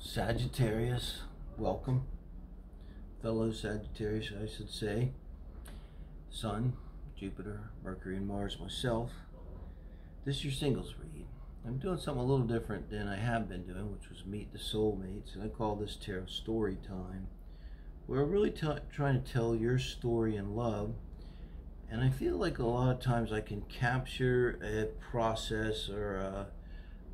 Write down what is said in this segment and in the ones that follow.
Sagittarius, welcome. Fellow Sagittarius, I should say. Sun, Jupiter, Mercury, and Mars, myself. This is your singles read. I'm doing something a little different than I have been doing, which was Meet the Soulmates, and I call this Tarot Story Time. We're really trying to tell your story in love, and I feel like a lot of times I can capture a process or a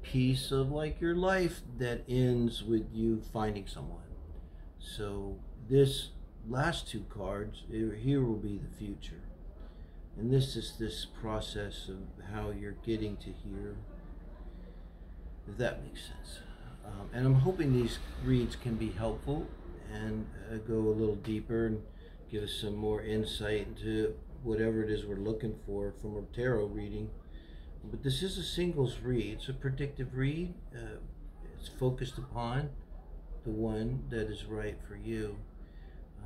piece of like your life that ends with you finding someone. So this last two cards, here will be the future. And this is this process of how you're getting to here, if that makes sense. Um, and I'm hoping these reads can be helpful and uh, go a little deeper and give us some more insight into whatever it is we're looking for from a tarot reading. But this is a singles read. It's a predictive read. Uh, it's focused upon the one that is right for you.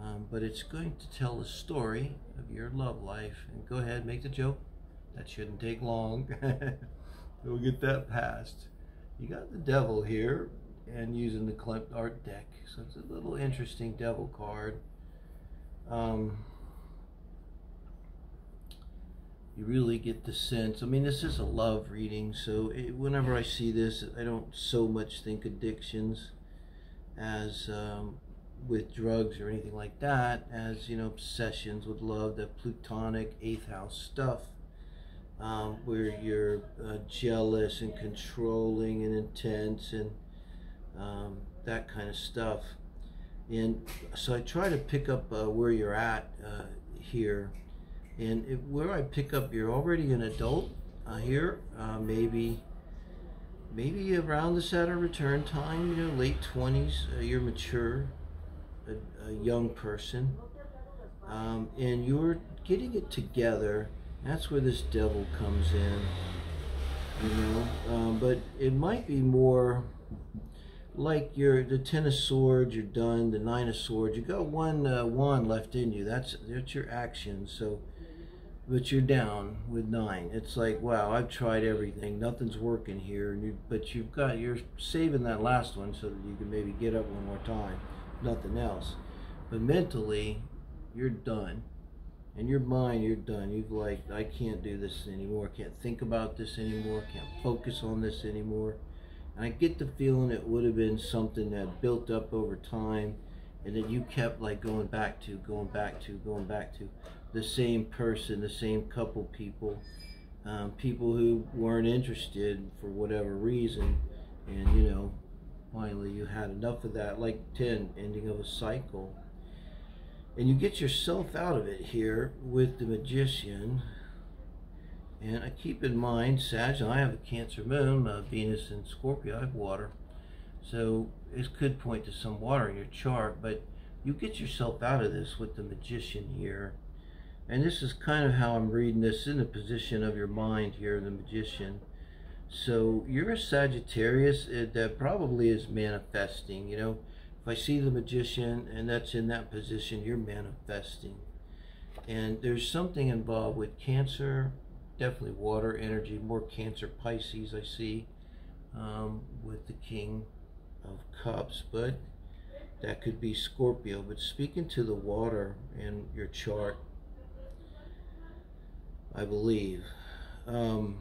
Um, but it's going to tell the story of your love life. And go ahead, make the joke. That shouldn't take long. we'll get that passed. You got the devil here and using the Klimt art deck. So it's a little interesting devil card. Um, you really get the sense. I mean, this is a love reading, so it, whenever I see this, I don't so much think addictions as um, with drugs or anything like that, as you know, obsessions with love, that plutonic eighth house stuff, um, where you're uh, jealous and controlling and intense and um, that kind of stuff. And so I try to pick up uh, where you're at uh, here and it, where I pick up, you're already an adult uh, here, uh, maybe maybe around the Saturn return time, you know, late 20s, uh, you're mature, a, a young person, um, and you're getting it together. That's where this devil comes in, you know. Um, but it might be more like you're the ten of swords, you're done. The nine of swords, you got one uh, wand left in you. That's that's your action. So but you're down with nine. It's like, wow, I've tried everything. Nothing's working here. You, but you've got, you're saving that last one so that you can maybe get up one more time. Nothing else. But mentally, you're done. In your mind, you're done. You've like, I can't do this anymore. Can't think about this anymore. Can't focus on this anymore. And I get the feeling it would have been something that built up over time and that you kept like going back to, going back to, going back to the same person, the same couple people, um, people who weren't interested for whatever reason, and you know, finally you had enough of that, like 10, ending of a cycle. And you get yourself out of it here with the magician. And I keep in mind, Sag, I have a Cancer moon, uh, Venus and Scorpio, I have water. So it could point to some water in your chart, but you get yourself out of this with the magician here. And this is kind of how I'm reading this in the position of your mind here, the magician. So you're a Sagittarius uh, that probably is manifesting, you know. If I see the magician and that's in that position, you're manifesting. And there's something involved with Cancer, definitely water energy, more Cancer Pisces I see um, with the King of Cups, but that could be Scorpio. But speaking to the water in your chart, I believe. Um,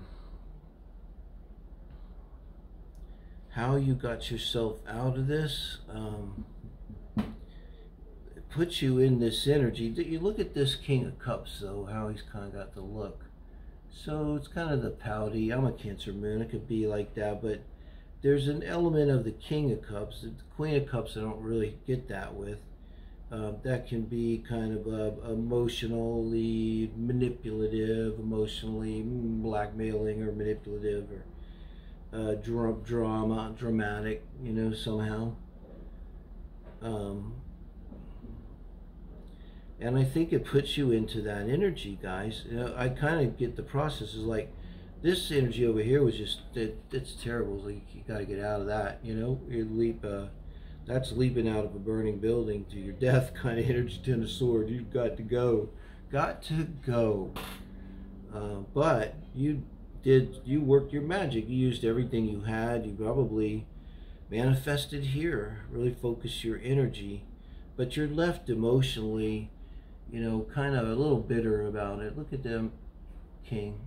how you got yourself out of this um, puts you in this energy. You look at this King of Cups, though, how he's kind of got the look. So it's kind of the pouty. I'm a Cancer moon. It could be like that, but there's an element of the King of Cups. The Queen of Cups, I don't really get that with. Uh, that can be kind of uh, emotionally manipulative, emotionally blackmailing or manipulative or uh, dra drama, dramatic, you know, somehow. Um, and I think it puts you into that energy, guys. You know, I kind of get the process is like this energy over here was just it, it's terrible. Like you got to get out of that, you know. You leap. Uh, that's leaping out of a burning building to your death kind of energy to a sword. You've got to go. Got to go. Uh, but you did, you worked your magic. You used everything you had. You probably manifested here. Really focus your energy. But you're left emotionally, you know, kind of a little bitter about it. Look at them, King.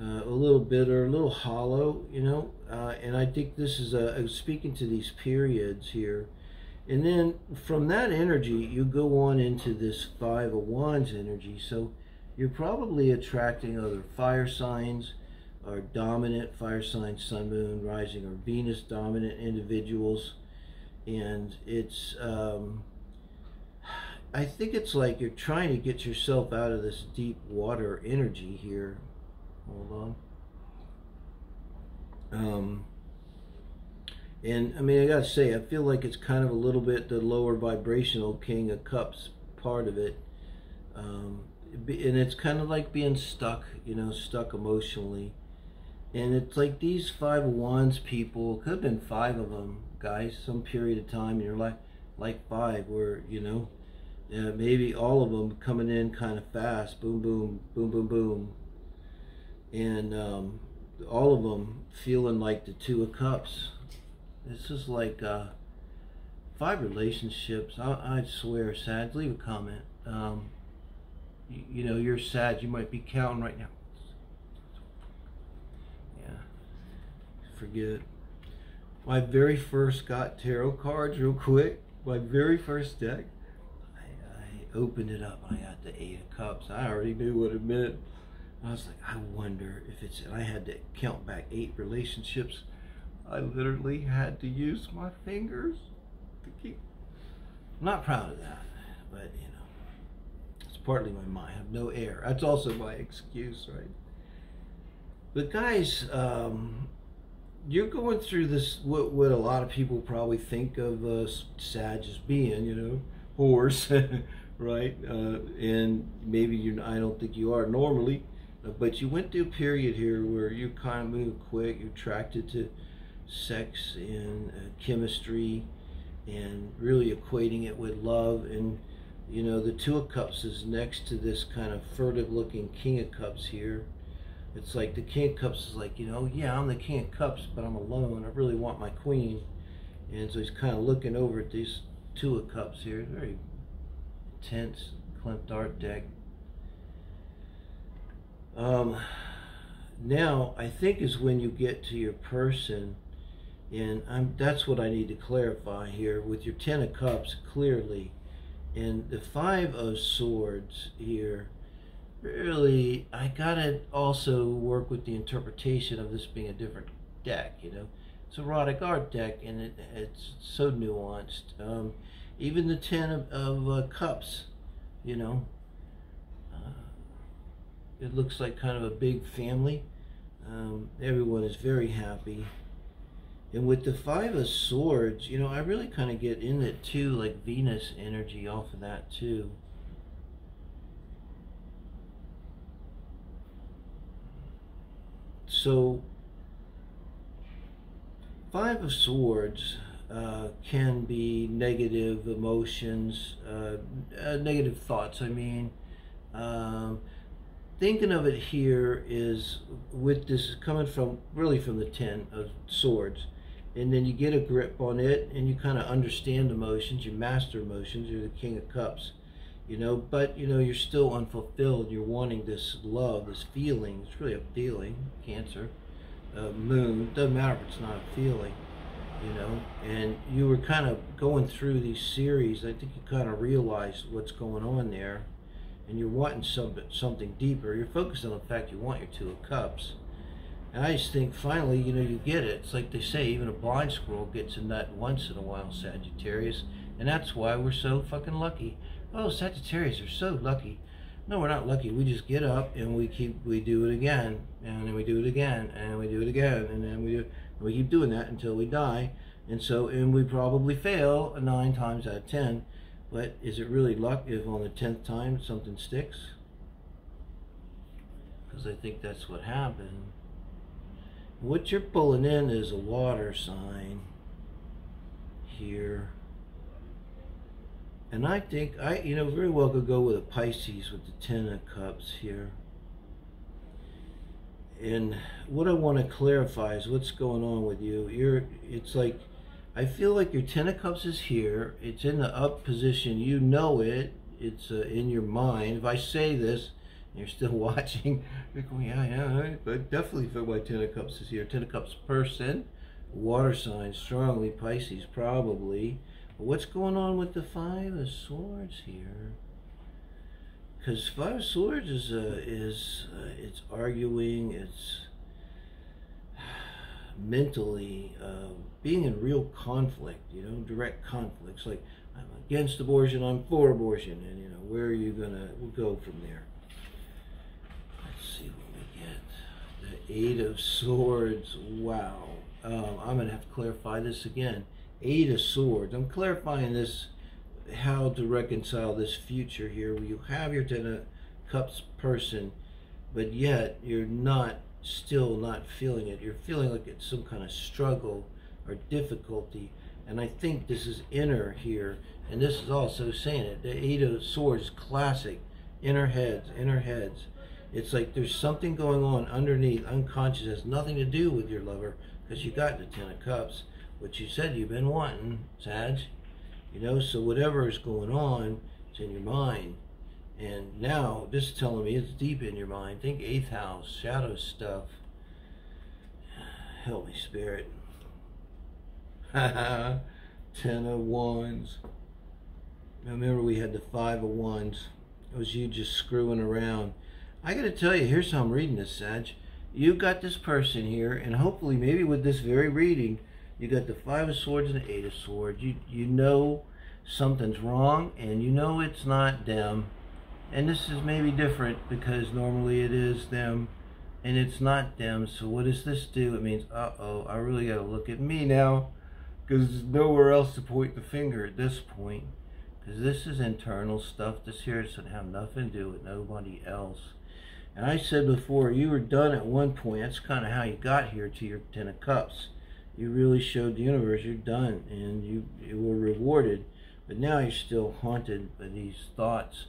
Uh, a little bitter, a little hollow, you know. Uh, and I think this is a, speaking to these periods here. And then from that energy, you go on into this Five of Wands energy. So you're probably attracting other fire signs or dominant fire signs, sun, moon, rising, or Venus dominant individuals. And it's, um, I think it's like you're trying to get yourself out of this deep water energy here. Hold on. Um, and I mean, I gotta say, I feel like it's kind of a little bit the lower vibrational King of Cups part of it. Um, and it's kind of like being stuck, you know, stuck emotionally. And it's like these five of wands people, could have been five of them, guys, some period of time in your life, like five, where, you know, uh, maybe all of them coming in kind of fast, boom, boom, boom, boom, boom. And um, all of them feeling like the Two of Cups this is like uh, five relationships. I, I swear, sad. Leave a comment. Um, you, you, know, you're sad. You might be counting right now. Yeah. Forget. My very first got tarot cards, real quick. My very first deck. I, I opened it up. I got the Eight of Cups. I already knew what it meant. I was like, I wonder if it's. and I had to count back eight relationships I literally had to use my fingers to keep. I'm not proud of that, but you know, it's partly my mind. I have no air. That's also my excuse, right? But guys, um, you're going through this. What what a lot of people probably think of uh, Sag as being, you know, horse, right? Uh, and maybe you. I don't think you are normally, but you went through a period here where you're kind of moving quick. You're attracted to sex and uh, chemistry and really equating it with love. And you know the two of cups is next to this kind of furtive looking king of cups here. It's like the king of cups is like you know yeah i'm the king of cups but i'm alone. I really want my queen. And so he's kind of looking over at these two of cups here. Very intense Klimt art deck um, now i think is when you get to your person and I'm, that's what I need to clarify here with your Ten of Cups clearly. And the Five of Swords here, really, I gotta also work with the interpretation of this being a different deck, you know. It's erotic art deck and it, it's so nuanced. Um, even the Ten of, of uh, Cups, you know, it looks like kind of a big family. Um, everyone is very happy. And with the Five of Swords, you know, I really kind of get in it too, like Venus energy off of that too. So, Five of Swords uh, can be negative emotions, uh, uh, negative thoughts, I mean. Um, thinking of it here is with this coming from really from the Ten of Swords and then you get a grip on it and you kind of understand emotions you master emotions you're the king of cups you know but you know you're still unfulfilled you're wanting this love this feeling it's really a feeling cancer uh, moon doesn't matter if it's not a feeling you know and you were kind of going through these series i think you kind of realized what's going on there and you're wanting some, something deeper you're focused on the fact you want your two of cups and I just think finally, you know, you get it. It's like they say, even a blind squirrel gets a nut once in a while, Sagittarius. And that's why we're so fucking lucky. Oh, Sagittarius are so lucky. No, we're not lucky. We just get up and we keep, we do it again. And then we do it again. And we do it again. And then we do, we keep doing that until we die. And so, and we probably fail nine times out of ten. But is it really luck if on the tenth time something sticks? Because I think that's what happened. What you're pulling in is a water sign here. And I think, I you know, very well could go with a Pisces with the Ten of Cups here. and what I want to clarify is what's going on with you. You're, it's like, I feel like your Ten of Cups is here. It's in the up position. You know it. It's uh, in your mind. If I say this, you're still watching, you're going, yeah, yeah, I definitely feel my Ten of Cups is here. Ten of Cups person, water sign, strongly Pisces, probably. But what's going on with the Five of Swords here? because Five of Swords is uh, is uh, it's arguing, it's mentally uh, being in real conflict, you know, direct conflicts. Like I'm against abortion, I'm for abortion, and you know, where are you gonna we'll go from there? Let's see what we get. The Eight of Swords. Wow. Um, I'm gonna have to clarify this again. Eight of Swords. I'm clarifying this how to reconcile this future here where you have your Ten of Cups person, but yet you're not still not feeling it. You're feeling like it's some kind of struggle or difficulty. And I think this is inner here. And this is also saying it. The Eight of Swords, classic. Inner heads, inner heads. It's like there's something going on underneath, unconscious, has nothing to do with your lover, because you got the Ten of Cups, which you said you've been wanting, Sag. You know, so whatever is going on, it's in your mind. And now, this is telling me it's deep in your mind. Think eighth house, shadow stuff. Help me, Spirit. Ten of Wands. Remember, we had the Five of Wands. It was you just screwing around. I got to tell you, here's how I'm reading this, Sag. You've got this person here, and hopefully, maybe with this very reading, you got the Five of Swords and the Eight of Swords. You you know something's wrong, and you know it's not them. And this is maybe different because normally it is them, and it's not them. So what does this do? It means, uh-oh, I really got to look at me now, because there's nowhere else to point the finger at this point. Because this is internal stuff. This here doesn't have nothing to do with nobody else. And I said before, you were done at one point. That's kind of how you got here to your Ten of Cups you really showed the universe you're done and you, you were rewarded. But now you're still haunted by these thoughts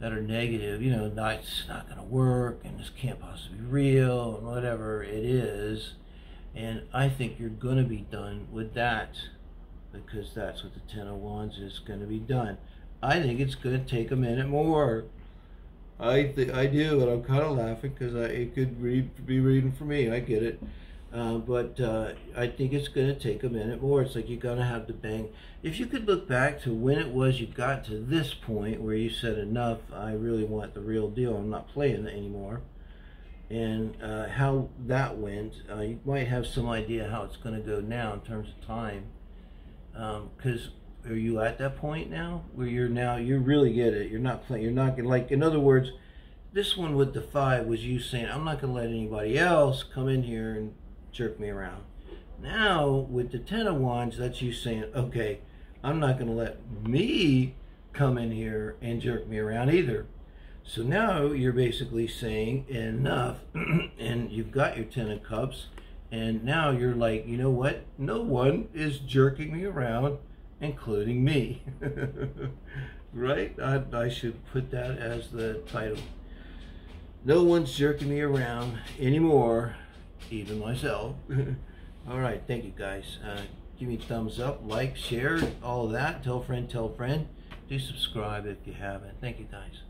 that are negative. You know, not, it's not going to work and this can't possibly be real and whatever it is. And I think you're going to be done with that because that's what the Ten of Wands is going to be done. I think it's going to take a minute more. I I do, and I'm kind of laughing because it could be reading for me. I get it. Uh, but uh, I think it's going to take a minute more. It's like you're going to have to bang. If you could look back to when it was you got to this point where you said, enough, I really want the real deal, I'm not playing anymore, and uh, how that went, uh, you might have some idea how it's going to go now in terms of time. Because um, are you at that point now where you're now, you really get it, you're not playing, you're not going like, in other words, this one with the five was you saying, I'm not going to let anybody else come in here and jerk me around. Now, with the Ten of Wands, that's you saying, okay, I'm not going to let me come in here and jerk me around either. So now you're basically saying enough, and you've got your Ten of Cups, and now you're like, you know what? No one is jerking me around, including me. right? I, I should put that as the title. No one's jerking me around anymore even myself. all right, thank you guys. Uh, give me thumbs up, like, share, all of that. Tell a friend, tell a friend. Do subscribe if you haven't. Thank you guys.